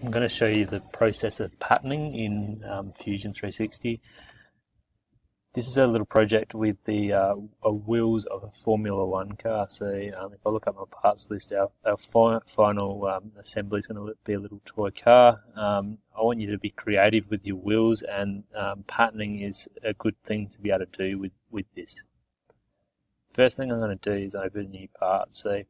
I'm going to show you the process of patterning in um, Fusion 360. This is a little project with the uh, wheels of a Formula One car. So um, if I look at my parts list, our, our fi final um, assembly is going to be a little toy car. Um, I want you to be creative with your wheels and um, patterning is a good thing to be able to do with, with this. First thing I'm going to do is open a new part. So you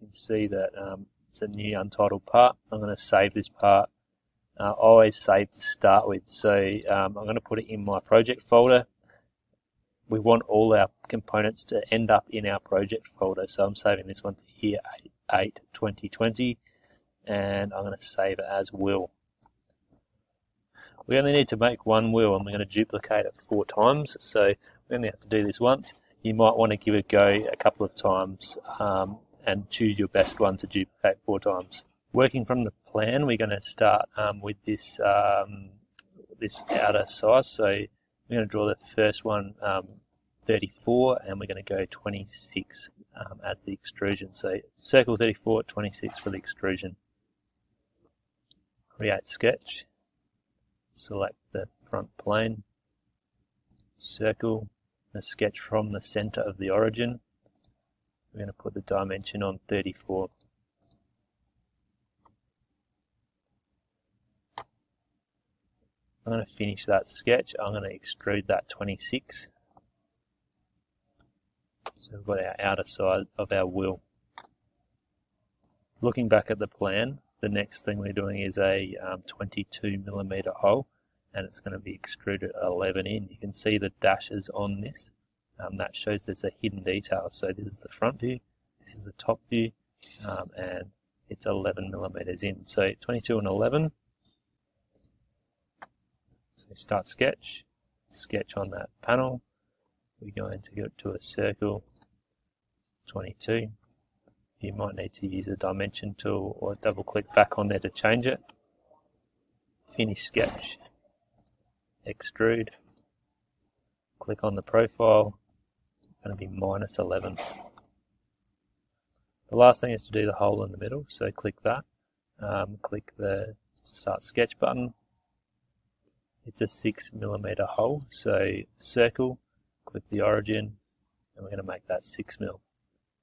can see that um, it's a new untitled part. I'm going to save this part. Uh, always save to start with. So um, I'm going to put it in my project folder. We want all our components to end up in our project folder. So I'm saving this one to here 8, 8 2020 and I'm going to save it as wheel. We only need to make one wheel and we're going to duplicate it four times. So we only have to do this once. You might want to give it a go a couple of times um, and choose your best one to duplicate four times. Working from the plan, we're going to start um, with this um, this outer size. So we're going to draw the first one um, 34 and we're going to go 26 um, as the extrusion. So circle 34, 26 for the extrusion. Create sketch, select the front plane, circle, a sketch from the center of the origin, we're going to put the dimension on 34. I'm going to finish that sketch. I'm going to extrude that 26. So we've got our outer side of our wheel. Looking back at the plan, the next thing we're doing is a um, 22 millimeter hole and it's going to be extruded 11 in. You can see the dashes on this um, that shows there's a hidden detail. So this is the front view, this is the top view, um, and it's 11 millimeters in. So 22 and 11. So start sketch, sketch on that panel. We're going to go to a circle 22. You might need to use a dimension tool or double click back on there to change it. Finish sketch, extrude, click on the profile, going to be minus 11. The last thing is to do the hole in the middle, so click that. Um, click the Start Sketch button. It's a 6 millimeter hole, so circle, click the origin, and we're going to make that 6 mil.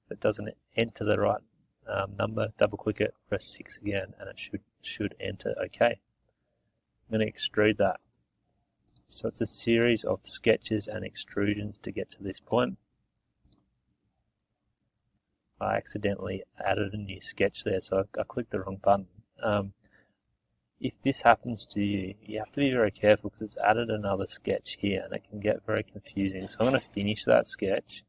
If it doesn't enter the right um, number, double click it, press 6 again, and it should, should enter OK. I'm going to extrude that. So it's a series of sketches and extrusions to get to this point. I accidentally added a new sketch there, so I, I clicked the wrong button. Um, if this happens to you, you have to be very careful because it's added another sketch here and it can get very confusing. So I'm going to finish that sketch.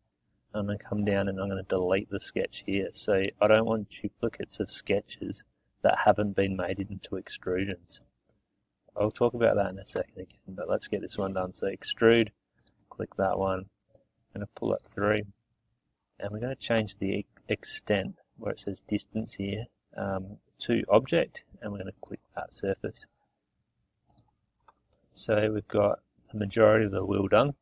I'm going to come down and I'm going to delete the sketch here. So I don't want duplicates of sketches that haven't been made into extrusions. I'll talk about that in a second again, but let's get this one done. So extrude, click that one. I'm going to pull it through and we're going to change the extent where it says distance here um, to object and we're going to click that surface. So we've got the majority of the wheel done.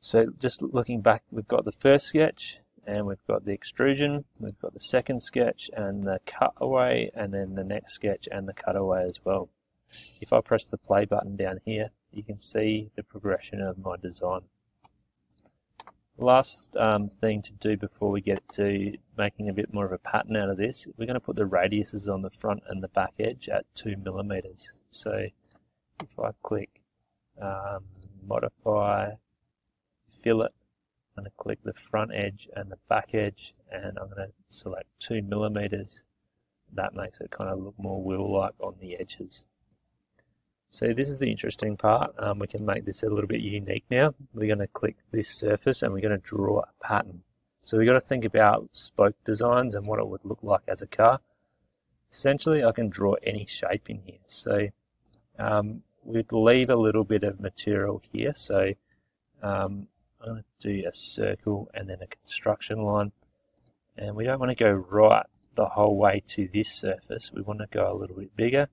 So just looking back, we've got the first sketch and we've got the extrusion, we've got the second sketch and the cutaway and then the next sketch and the cutaway as well. If I press the play button down here, you can see the progression of my design. Last um, thing to do before we get to making a bit more of a pattern out of this, we're going to put the radiuses on the front and the back edge at 2 millimeters. So if I click um, modify, fillet, I'm going to click the front edge and the back edge and I'm going to select 2 millimeters. That makes it kind of look more wheel-like on the edges. So this is the interesting part. Um, we can make this a little bit unique now. We're going to click this surface and we're going to draw a pattern. So we've got to think about spoke designs and what it would look like as a car. Essentially, I can draw any shape in here. So um, we'd leave a little bit of material here. So um, I'm going to do a circle and then a construction line. And we don't want to go right the whole way to this surface. We want to go a little bit bigger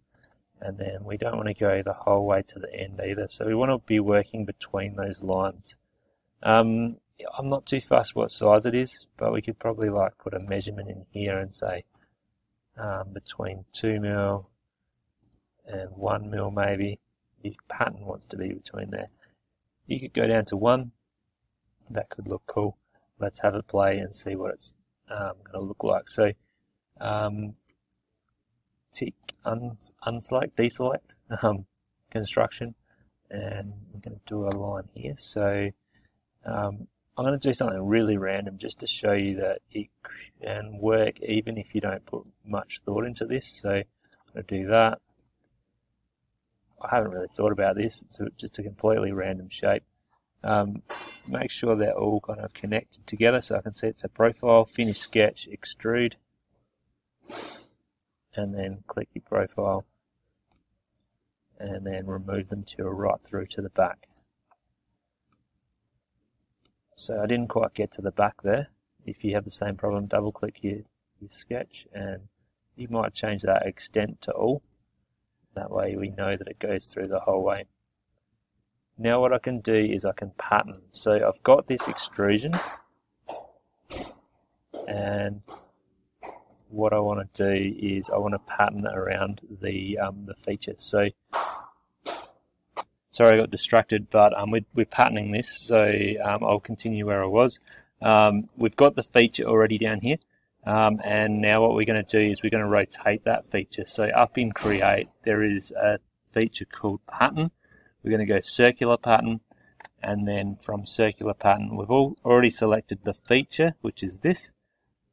and then we don't want to go the whole way to the end either. So we want to be working between those lines. Um, I'm not too fussed what size it is, but we could probably like put a measurement in here and say um, between 2 mil and 1 mil maybe. Your pattern wants to be between there. You could go down to 1. That could look cool. Let's have it play and see what it's um, going to look like. So um, tick un unselect, deselect um, construction and I'm going to do a line here. So um, I'm going to do something really random just to show you that it can work even if you don't put much thought into this. So I'm going to do that. I haven't really thought about this. It's just a completely random shape. Um, make sure they're all kind of connected together so I can see it's a profile, finish sketch, extrude, and then click your profile and then remove them to right through to the back. So I didn't quite get to the back there. If you have the same problem, double click your, your sketch and you might change that extent to all. That way we know that it goes through the whole way. Now what I can do is I can pattern. So I've got this extrusion and what I want to do is I want to pattern around the um, the feature. So sorry I got distracted, but um, we're, we're patterning this, so um, I'll continue where I was. Um, we've got the feature already down here, um, and now what we're going to do is we're going to rotate that feature. So up in Create, there is a feature called Pattern. We're going to go Circular Pattern, and then from Circular Pattern, we've all already selected the feature, which is this.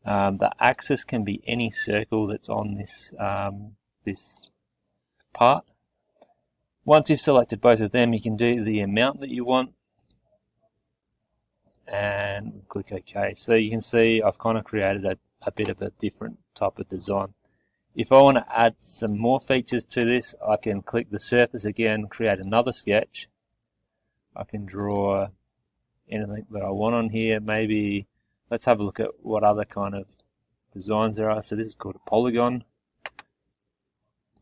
Um, the axis can be any circle that's on this um, this part. Once you've selected both of them, you can do the amount that you want and click OK. So you can see I've kind of created a, a bit of a different type of design. If I want to add some more features to this, I can click the surface again, create another sketch. I can draw anything that I want on here, maybe let's have a look at what other kind of designs there are. So this is called a polygon.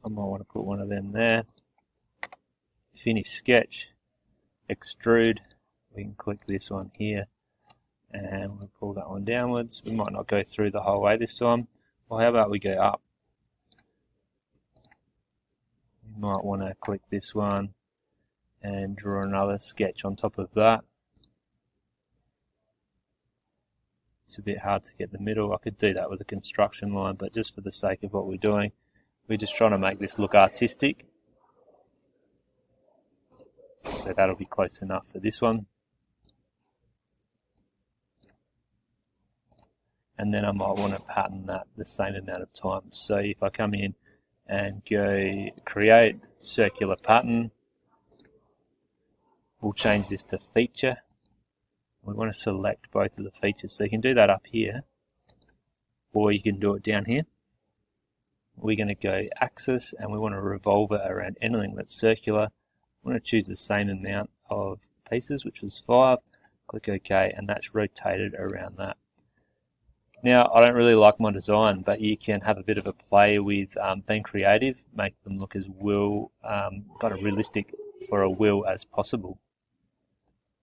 I might want to put one of them there. Finish sketch, extrude. We can click this one here and we'll pull that one downwards. We might not go through the whole way this time. Well, how about we go up? We might want to click this one and draw another sketch on top of that. It's a bit hard to get the middle. I could do that with a construction line, but just for the sake of what we're doing, we're just trying to make this look artistic. So that'll be close enough for this one. And then I might want to pattern that the same amount of times. So if I come in and go create circular pattern, we'll change this to feature we want to select both of the features. So you can do that up here, or you can do it down here. We're going to go axis, and we want to revolve it around anything that's circular. We want to choose the same amount of pieces, which was 5. Click OK, and that's rotated around that. Now, I don't really like my design, but you can have a bit of a play with um, being creative, make them look as well, um, kind of realistic for a wheel as possible.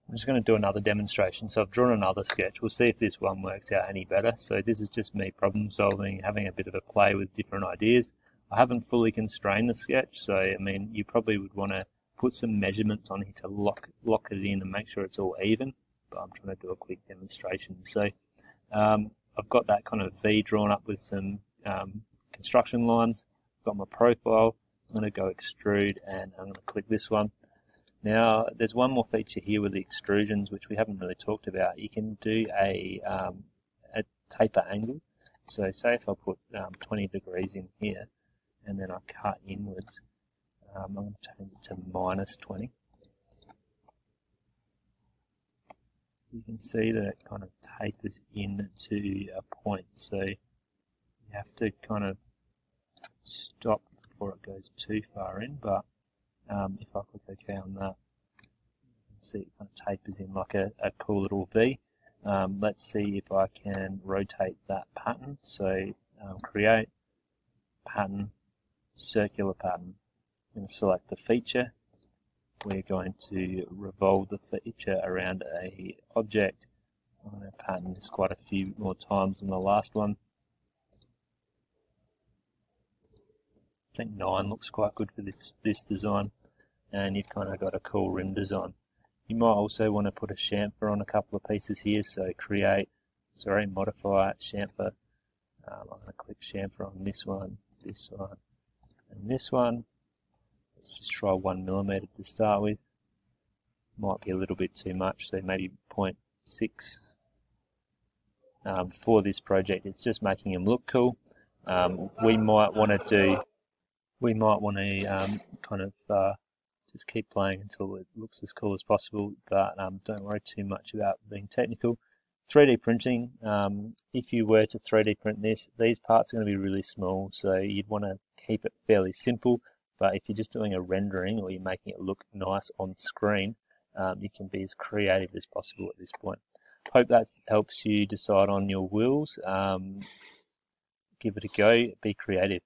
I'm just going to do another demonstration. So I've drawn another sketch. We'll see if this one works out any better. So this is just me problem solving, having a bit of a play with different ideas. I haven't fully constrained the sketch, so I mean, you probably would want to put some measurements on here to lock lock it in and make sure it's all even. But I'm trying to do a quick demonstration. So um, I've got that kind of V drawn up with some um, construction lines. I've got my profile. I'm going to go extrude and I'm going to click this one. Now, there's one more feature here with the extrusions, which we haven't really talked about. You can do a, um, a taper angle. So say if I put um, 20 degrees in here, and then I cut inwards, um, I'm going to change it to minus 20. You can see that it kind of tapers in to a point. So you have to kind of stop before it goes too far in, but um, if I click OK on that, see it kind of tapers in like a, a cool little V. Um, let's see if I can rotate that pattern. So um, create pattern, circular pattern. I'm going to select the feature. We're going to revolve the feature around a object. I'm going to pattern this quite a few more times than the last one. I think 9 looks quite good for this, this design and you've kind of got a cool rim design. You might also want to put a chamfer on a couple of pieces here, so create, sorry, modify chamfer. Um, I'm going to click chamfer on this one, this one, and this one. Let's just try one millimeter to start with. Might be a little bit too much, so maybe 0.6 um, for this project. It's just making them look cool. Um, we might want to do, we might want to um, kind of uh, just keep playing until it looks as cool as possible, but um, don't worry too much about being technical. 3D printing, um, if you were to 3D print this, these parts are going to be really small, so you'd want to keep it fairly simple, but if you're just doing a rendering or you're making it look nice on screen, um, you can be as creative as possible at this point. Hope that helps you decide on your wheels. Um, give it a go, be creative.